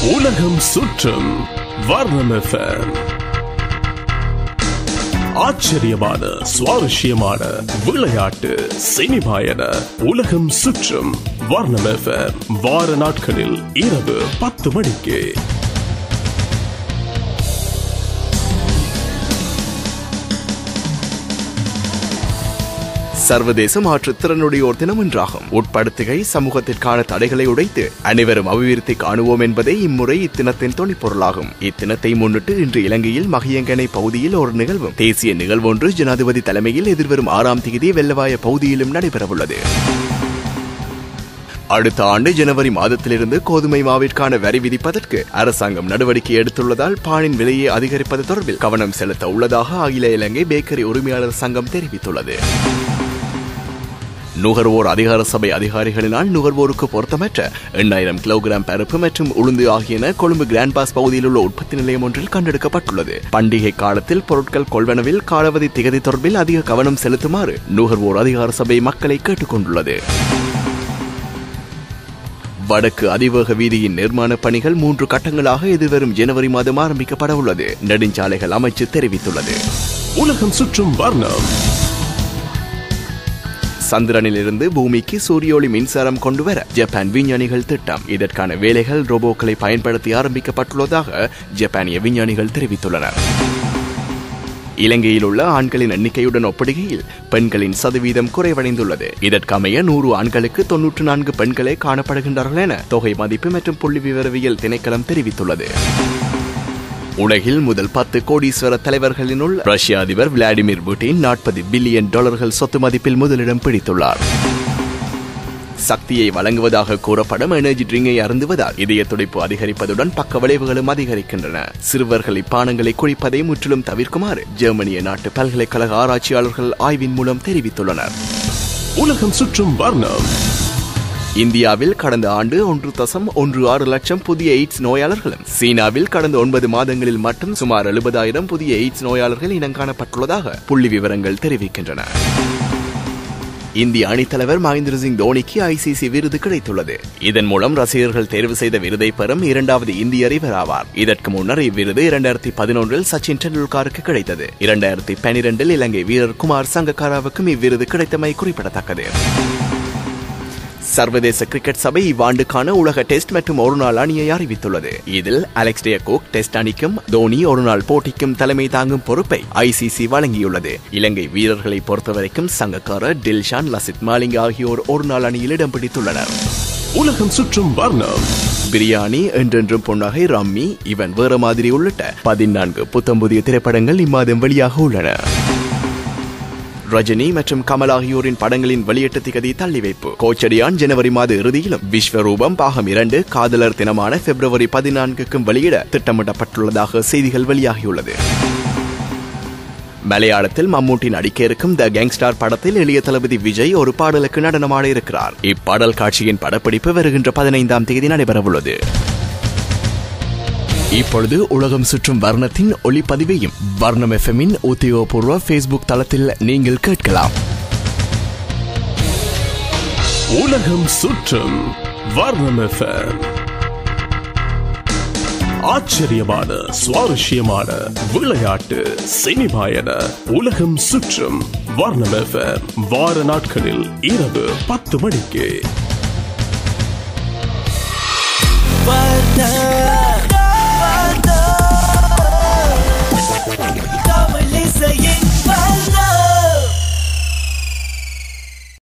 உலகம் சுற்றும் வர்ணம் ஆச்சரியமான சுவாரஸ்யமான விளையாட்டு சினிமா என உலகம் சுற்றும் வர்ணம் வார நாட்களில் இரவு பத்து மணிக்கு சர்வதேச மாற்றுத்திறனுடையோர் தினம் என்றாகும் உட்படுத்துகை சமூகத்திற்கான தடைகளை உடைத்து அனைவரும் அபிவிருத்தி காணுவோம் என்பதே இம்முறை இத்தினத்தின் துணைப்பொருளாகும் இத்தினத்தை முன்னிட்டு இன்று இலங்கையில் மகியங்கனை பகுதியில் ஒரு நிகழ்வும் தேசிய நிகழ்வொன்று ஜனாதிபதி தலைமையில் எதிர்வரும் ஆறாம் தேதி வெள்ளவாய பகுதியிலும் நடைபெறவுள்ளது. அடுத்த ஆண்டு ஜனவரி மாதத்திலிருந்து கோதுமை மாவிற்கான வரி விதிப்பதற்கு அரசாங்கம் நடவடிக்கை எடுத்துள்ளதால் பானின் விலையை அதிகரிப்பது தொடர்பில் கவனம் செலுத்த உள்ளதாக அகில இலங்கை பேக்கரி உரிமையாளர் சங்கம் தெரிவித்துள்ளது. நுகர்வோர் அதிகார சபை அதிகாரிகளினால் நுகர்வோருக்கு பொருத்தமற்ற எண்ணாயிரம் கிலோகிராம் பருப்பு மற்றும் உளுந்து ஆகியன கொழும்பு கிராண்ட் பாஸ் பகுதியில் உள்ள உற்பத்தி நிலையம் ஒன்றில் கண்டெடுக்கப்பட்டுள்ளது. பண்டிகை காலத்தில் பொருட்கள் கொள்வனவில் காலாவதி திகதி தொடர்பில் அதிக கவனம் செலுத்துமாறு நுகர்வோர் அதிகார சபை மக்களை கேட்டுக்கொண்டுள்ளது. வடக்கு அதிவேக வீதியின் நிர்மாண பணிகள் மூன்று கட்டங்களாக எதிர்வரும் ஜனவரி மாதம் ஆரம்பிக்கப்பட உள்ளது நெடுஞ்சாலைகள் அமைச்சு தெரிவித்துள்ளது. உலகம் சுற்றும் வர்ணம். சந்திரனிலிருந்து பூமிக்கு சூரிய ஒளி மின்சாரம் கொண்டுவர ஜப்பான் விஞ்ஞானிகள் திட்டம். இதற்கான வேலைகள் ரோபோக்களை பயன்படுத்தி ஆரம்பிக்கப்பட்டுள்ளதாக ஜப்பானிய விஞ்ஞானிகள் தெரிவித்துள்ளனர். இலங்கையில் உள்ள ஆண்களின் எண்ணிக்கையுடன் ஒப்பிடுகையில் பெண்களின் சதவீதம் குறைவடைந்துள்ளது. இதற்கமைய நூறு ஆண்களுக்கு தொன்னூற்று நான்கு பெண்களே காணப்படுகின்றார்கள் என தொகை மதிப்பு மற்றும் புள்ளி விவரவியல் திணைக்களம் தெரிவித்துள்ளது. உலகில் முதல் பத்து கோடீஸ்வர தலைவர்களினுள் ரஷ்ய அதிபர் விளாடிமிர் புட்டின் நாற்பது பில்லியன் டாலர்கள் சொத்து மதிப்பில் முதலிடம் பிடித்துள்ளார். சக்தியை வழங்குவதாக கூறப்படும் எனர்ஜி ட்ரிங்கை அருந்துவதால் இதய துடிப்பு அதிகரிப்பதுடன் பக்க விளைவுகளும் அதிகரிக்கின்றன. சிறுவர்களை பானங்களை குடிப்பதை முற்றிலும் தவிர்க்குமாறு ஜெர்மனிய நாட்டு பல்கலைக்கழக ஆராய்ச்சியாளர்கள் ஆய்வின் மூலம் தெரிவித்துள்ளனர். உலகம் சுற்றும் வர்ணம். இந்தியாவில் கடந்த ஆண்டு ஒன்று தசம் ஒன்று ஆறு லட்சம் புதிய எய்ட்ஸ் நோயாளர்களும் சீனாவில் கடந்த ஒன்பது மாதங்களில் மட்டும் சுமார் எழுபதாயிரம் புதிய எய்ட்ஸ் நோயாளர்கள் இனங்காணப்பட்டுள்ளதாக புள்ளி விவரங்கள் தெரிவிக்கின்றன. இந்திய அணித்தலைவர் மகேந்திர சிங் தோனிக்கு ஐசிசி விருது கிடைத்துள்ளது. இதன் மூலம் ரசிகர்கள் தேர்வு செய்த விருதை பெறும் இரண்டாவது இந்திய அறிவர் ஆவார். இதற்கு முன்னர் இவ்விருது இரண்டாயிரத்தி பதினொன்றில் சச்சின் டெண்டுல்கருக்கு கிடைத்தது. இரண்டாயிரத்தி பனிரெண்டில் இலங்கை வீரர் குமார் சங்கக்காராவுக்கும் இவ்விருது கிடைத்தமை குறிப்பிடத்தக்கது. சர்வதேச கிரிக்கெட் சபை இவ்வாண்டுக்கான உலக டெஸ்ட் மற்றும் ஒருநாள் அணியை அறிவித்துள்ளது. இதில் அலெக்ஸ் டேகோக் டெஸ்ட் அணிக்கும் தோனி ஒருநாள் போட்டிக்கும் தலைமை தாங்கும் பொறுப்பை ஐசிசி வழங்கியுள்ளது. இலங்கை வீரர்களை பொறுத்தவரைக்கும் சங்கக்காரர் டில்ஷான் லசித் மாலிங் ஆகியோர் ஒருநாள் அணியில் இடம் பிடித்துள்ளனர். உலகம் சுற்றும் வர்ணம். பிரியாணி என்றென்றும் பொன்னாகை ரம்மி இவன் வேற மாதிரி உள்ளிட்ட பதினான்கு புத்தம் புதிய திரைப்படங்கள் இம்மாதம் வெளியாக உள்ளன. ரஜினி மற்றும் கமல் ஆகியோரின் படங்களின் வெளியீட்டு திகதி தள்ளி வைப்பு கோச்சடியான் ஜனவரி மாத இறுதியிலும் விஸ்வரூபம் பாகம் இரண்டு காதலர் தினமான பிப்ரவரி பதினான்குக்கும் வெளியிட திட்டமிடப்பட்டுள்ளதாக செய்திகள் வெளியாகியுள்ளது. மலையாளத்தில் மம்மூட்டி நடிக்க இருக்கும் த கேங்ஸ்டார் படத்தில் இளைய தளபதி விஜய் ஒரு பாடலுக்கு நடனமாட இருக்கிறார் இப்பாடல் காட்சியின் படப்பிடிப்பு வருகின்ற பதினைந்தாம் தேதி நடைபெறவுள்ளது. இப்பொழுது உலகம் சுற்றும் வர்ணத்தின் ஒளிப்பதிவையும் வர்ணம் எஃப்எம்மின் உத்தியோகபூர்வ ஃபேஸ்புக் தளத்தில் நீங்கள் கேட்கலாம் உலகம் சுற்றும் வர்ணம். ஆச்சரியமான சுவாரஸ்யமான விளையாட்டு சினிமா என உலகம் சுற்றும் வர்ணம் FM. வார நாட்களில் இரவு பத்து மணிக்கு